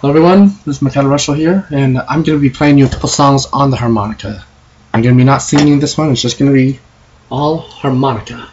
Hello everyone, this is Mekilo Rushlow here, and I'm going to be playing you a couple songs on the harmonica. I'm going to be not singing this one, it's just going to be all harmonica.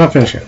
Not finished yet.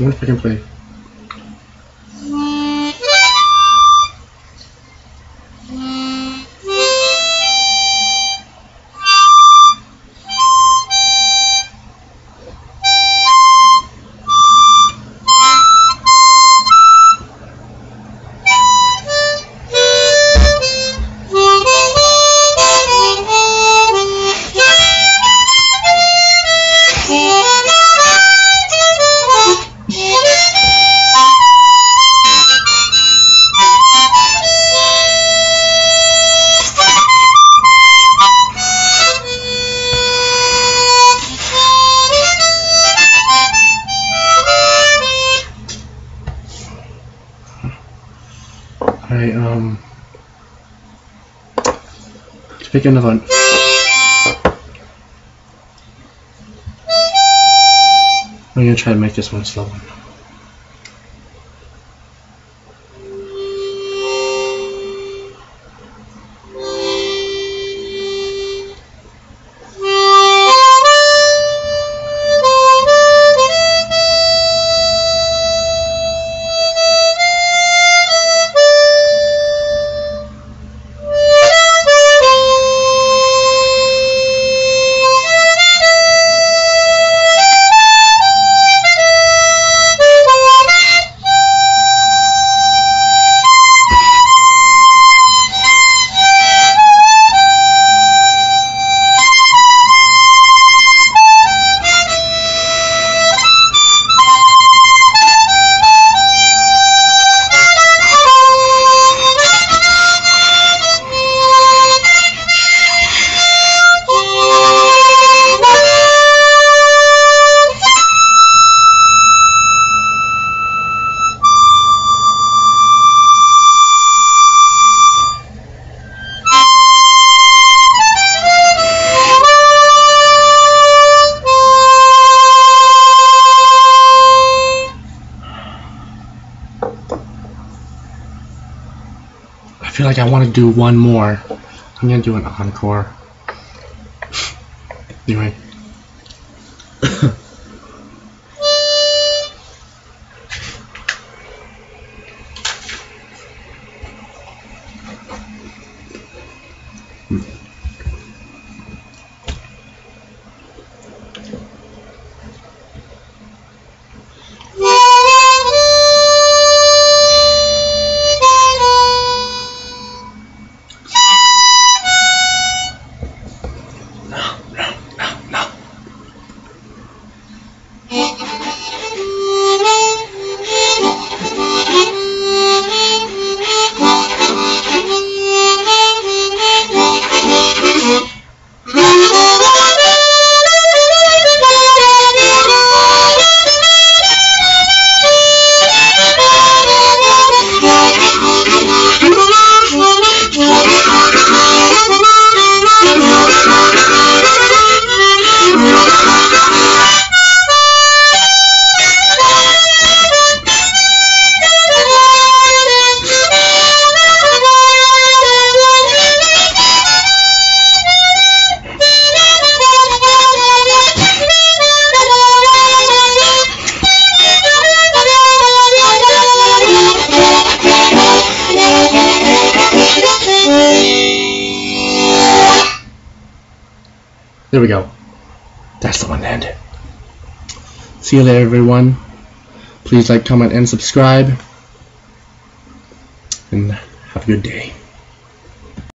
I can play. I um pick another one. I'm gonna try to make this one a feel like I want to do one more. I'm gonna do an encore. anyway. No, There we go. That's the one to end it. See you later, everyone. Please like, comment, and subscribe. And have a good day.